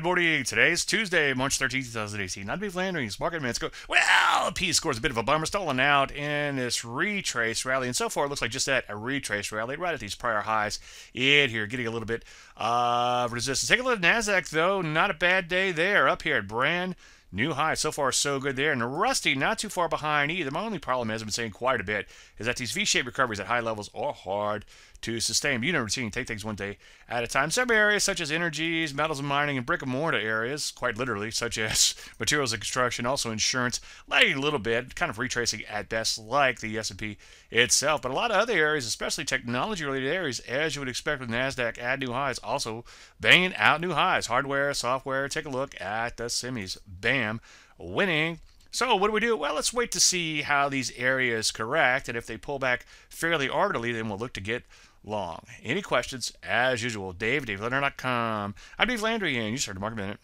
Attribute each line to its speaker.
Speaker 1: Good morning. Today's Tuesday, March 13, 2018. Not Beef Landry's market minutes go. Well, P scores a bit of a bummer, stalling out in this retrace rally. And so far, it looks like just that a retrace rally right at these prior highs in here, getting a little bit of resistance. Take a look at NASDAQ, though. Not a bad day there. Up here at brand New high. So far, so good there. And Rusty, not too far behind either. My only problem, as I've been saying quite a bit, is that these V-shaped recoveries at high levels are hard to sustain. You know, routine, take things one day at a time. Some areas, such as energies, metals and mining, and brick and mortar areas, quite literally, such as materials and construction, also insurance, lagging a little bit, kind of retracing at best, like the S&P itself. But a lot of other areas, especially technology-related areas, as you would expect with Nasdaq, add new highs, also banging out new highs. Hardware, software. Take a look at the semis. Bam, winning. So what do we do? Well, let's wait to see how these areas correct, and if they pull back fairly orderly, then we'll look to get long. Any questions? As usual, Dave, DaveLandry.com. I'm Dave Landry, and you started Market Minute.